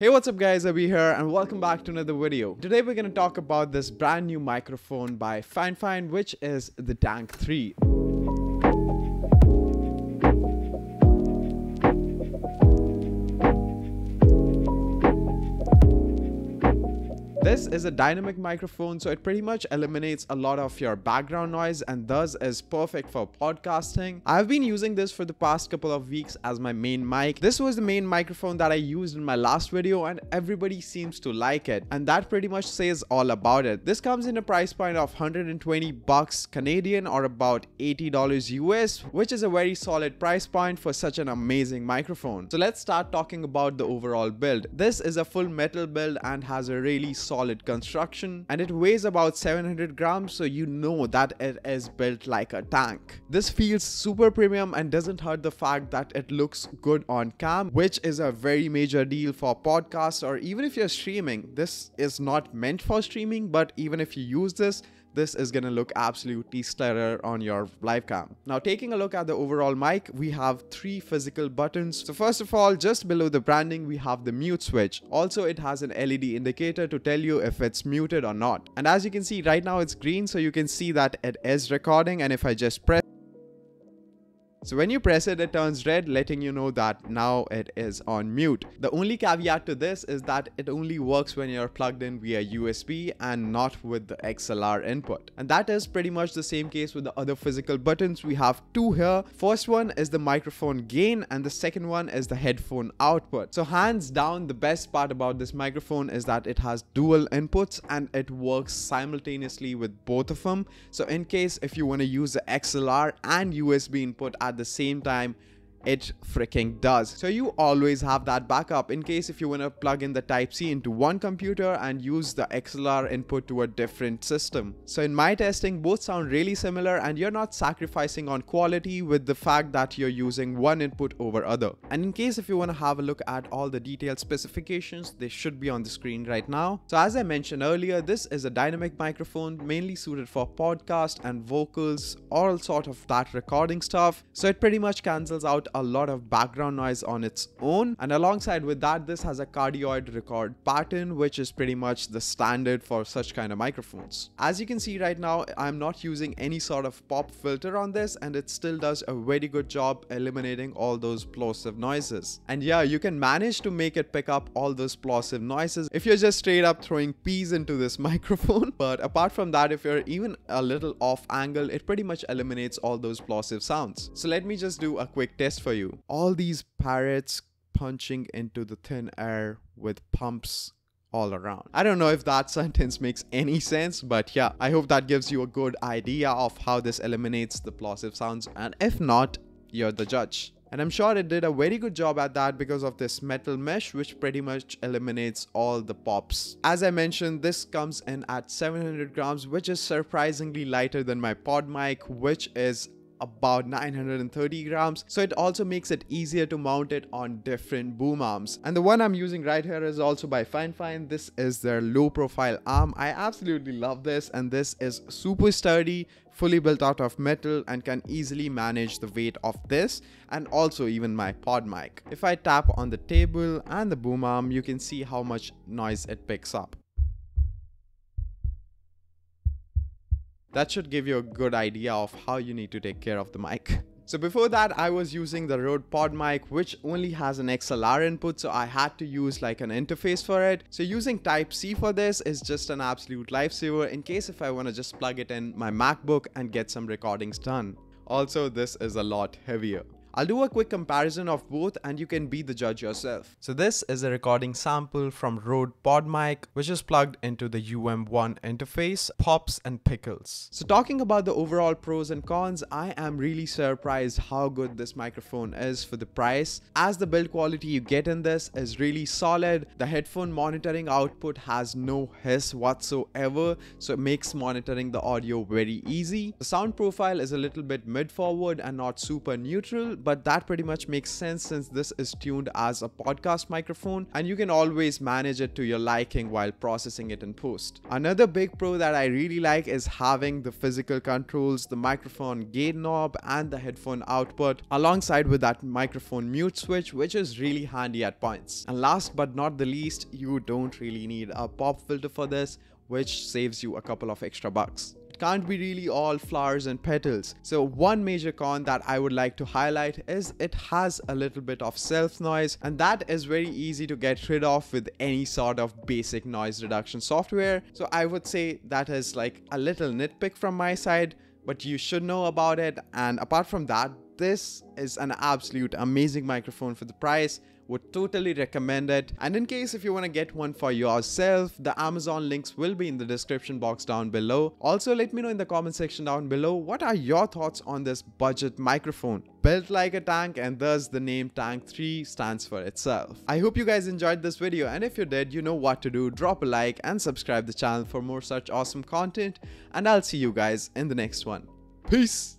Hey what's up guys, Abhi here and welcome back to another video. Today we're going to talk about this brand new microphone by Fifine which is the Tank 3. This is a dynamic microphone, so it pretty much eliminates a lot of your background noise and thus is perfect for podcasting. I've been using this for the past couple of weeks as my main mic. This was the main microphone that I used in my last video and everybody seems to like it. And that pretty much says all about it. This comes in a price point of 120 bucks Canadian or about $80 US, which is a very solid price point for such an amazing microphone. So let's start talking about the overall build. This is a full metal build and has a really solid solid construction and it weighs about 700 grams so you know that it is built like a tank. This feels super premium and doesn't hurt the fact that it looks good on cam which is a very major deal for podcasts or even if you're streaming. This is not meant for streaming but even if you use this this is gonna look absolutely stellar on your live cam. Now taking a look at the overall mic, we have three physical buttons. So first of all, just below the branding, we have the mute switch. Also, it has an LED indicator to tell you if it's muted or not. And as you can see right now, it's green, so you can see that it is recording. And if I just press so when you press it, it turns red, letting you know that now it is on mute. The only caveat to this is that it only works when you're plugged in via USB and not with the XLR input. And that is pretty much the same case with the other physical buttons. We have two here. First one is the microphone gain and the second one is the headphone output. So hands down, the best part about this microphone is that it has dual inputs and it works simultaneously with both of them. So in case if you want to use the XLR and USB input at the same time it freaking does. So you always have that backup in case if you want to plug in the type C into one computer and use the XLR input to a different system. So in my testing both sound really similar and you're not sacrificing on quality with the fact that you're using one input over other. And in case if you want to have a look at all the detailed specifications they should be on the screen right now. So as I mentioned earlier this is a dynamic microphone mainly suited for podcast and vocals all sort of that recording stuff. So it pretty much cancels out a lot of background noise on its own. And alongside with that, this has a cardioid record pattern, which is pretty much the standard for such kind of microphones. As you can see right now, I'm not using any sort of pop filter on this and it still does a very good job eliminating all those plosive noises. And yeah, you can manage to make it pick up all those plosive noises if you're just straight up throwing peas into this microphone. But apart from that, if you're even a little off angle, it pretty much eliminates all those plosive sounds. So let me just do a quick test for you. All these parrots punching into the thin air with pumps all around. I don't know if that sentence makes any sense, but yeah, I hope that gives you a good idea of how this eliminates the plosive sounds, and if not, you're the judge. And I'm sure it did a very good job at that because of this metal mesh which pretty much eliminates all the pops. As I mentioned, this comes in at 700 grams which is surprisingly lighter than my pod mic which is about 930 grams. So it also makes it easier to mount it on different boom arms. And the one i'm using right here is also by Fifine. This is their low profile arm. I absolutely love this and this is super sturdy fully built out of metal and can easily manage the weight of this and also even my pod mic. If i tap on the table and the boom arm you can see how much noise it picks up That should give you a good idea of how you need to take care of the mic. So before that, I was using the Rode Pod mic, which only has an XLR input, so I had to use like an interface for it. So using Type-C for this is just an absolute lifesaver in case if I want to just plug it in my MacBook and get some recordings done. Also, this is a lot heavier. I'll do a quick comparison of both and you can be the judge yourself. So this is a recording sample from Rode PodMic which is plugged into the UM1 interface, pops and pickles. So talking about the overall pros and cons, I am really surprised how good this microphone is for the price. As the build quality you get in this is really solid, the headphone monitoring output has no hiss whatsoever so it makes monitoring the audio very easy. The sound profile is a little bit mid forward and not super neutral but that pretty much makes sense since this is tuned as a podcast microphone and you can always manage it to your liking while processing it in post. Another big pro that I really like is having the physical controls, the microphone gain knob and the headphone output alongside with that microphone mute switch which is really handy at points. And last but not the least, you don't really need a pop filter for this which saves you a couple of extra bucks can't be really all flowers and petals. So one major con that I would like to highlight is it has a little bit of self noise and that is very easy to get rid of with any sort of basic noise reduction software. So I would say that is like a little nitpick from my side, but you should know about it. And apart from that, this is an absolute amazing microphone for the price would totally recommend it. And in case if you want to get one for yourself the amazon links will be in the description box down below. Also let me know in the comment section down below what are your thoughts on this budget microphone? Built like a tank and thus the name tank 3 stands for itself. I hope you guys enjoyed this video and if you did you know what to do. Drop a like and subscribe the channel for more such awesome content and i'll see you guys in the next one. Peace